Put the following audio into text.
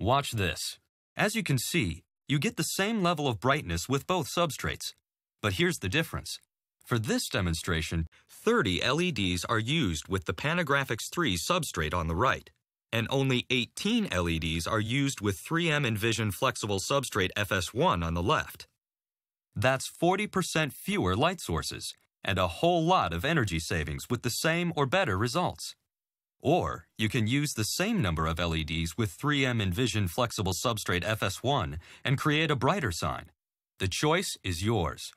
Watch this. As you can see, you get the same level of brightness with both substrates. But here's the difference. For this demonstration, 30 LEDs are used with the Panagraphics 3 substrate on the right, and only 18 LEDs are used with 3M Envision Flexible Substrate FS1 on the left. That's 40% fewer light sources, and a whole lot of energy savings with the same or better results. Or you can use the same number of LEDs with 3M Envision Flexible Substrate FS1 and create a brighter sign. The choice is yours.